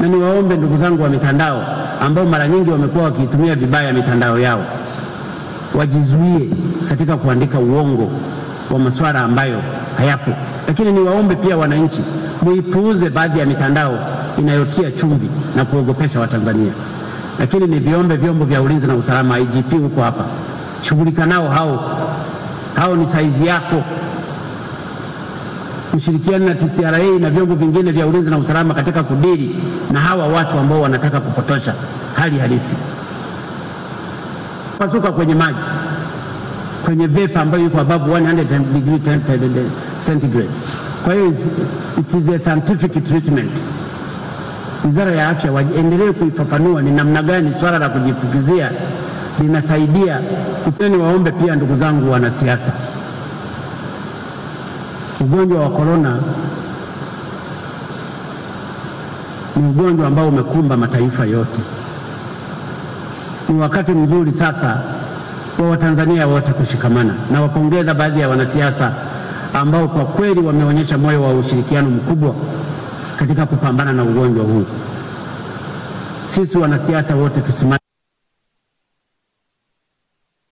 na niwaombe ndugu zangu wa mitandao ambao mara nyingi wamekuwa wakiitumia vibaya mitandao yao, wajizuie katika kuandika uongo wa masuala ambayo hayapo. Lakini niwaombe pia wananchi, muipuuze baadhi ya mitandao inayotia chumvi na kuogopesha Watanzania. Lakini niviombe vyombo vya ulinzi na usalama, IGP huko hapa, shughulika nao hao, hao ni saizi yako kushirikiana na TCRA na vyombo vingine vya ulinzi na usalama katika kudili na hawa watu ambao wanataka kupotosha hali halisi. Pasuka kwenye maji kwenye vepa ambayo iko above 100 degree centigrade. Kwa hiyo it is a scientific treatment. Wizara ya Afya waendelee kuifafanua ni namna gani swala la kujifukizia linasaidia. Kupeni waombe pia ndugu zangu wanasiasa Ugonjwa wa korona ni ugonjwa ambao umekumba mataifa yote. Ni wakati mzuri sasa wa Watanzania wote kushikamana. Nawapongeza baadhi ya wanasiasa ambao kwa kweli wameonyesha moyo wa ushirikiano mkubwa katika kupambana na ugonjwa huu. Sisi wanasiasa wote tusimame